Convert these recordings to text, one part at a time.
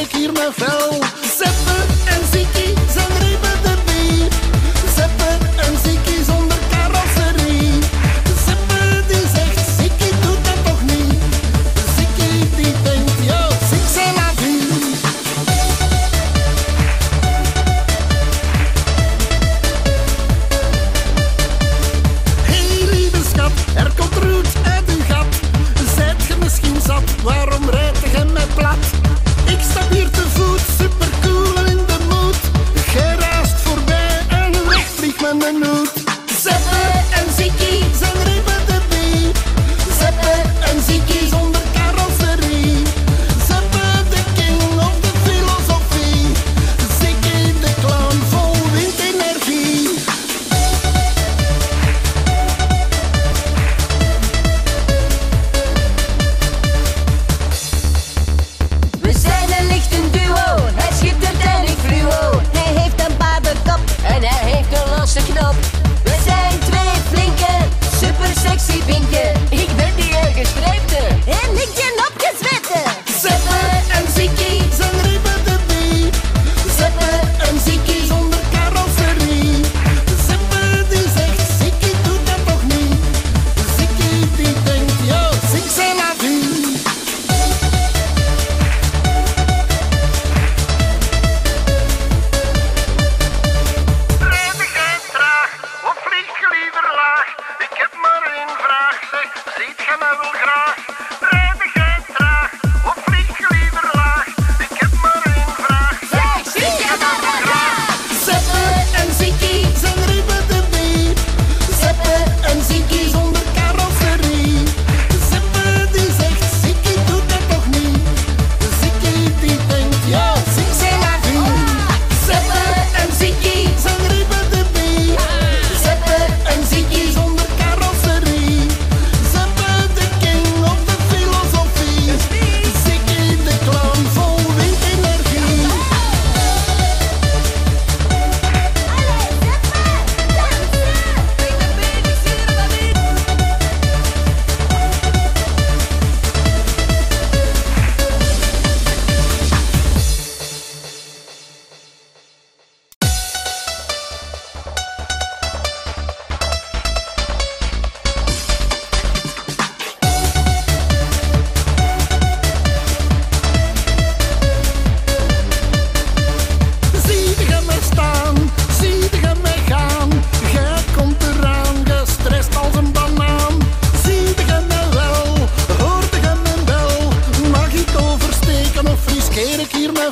ik hier mijn vel. Zet Mama will crash.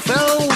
fell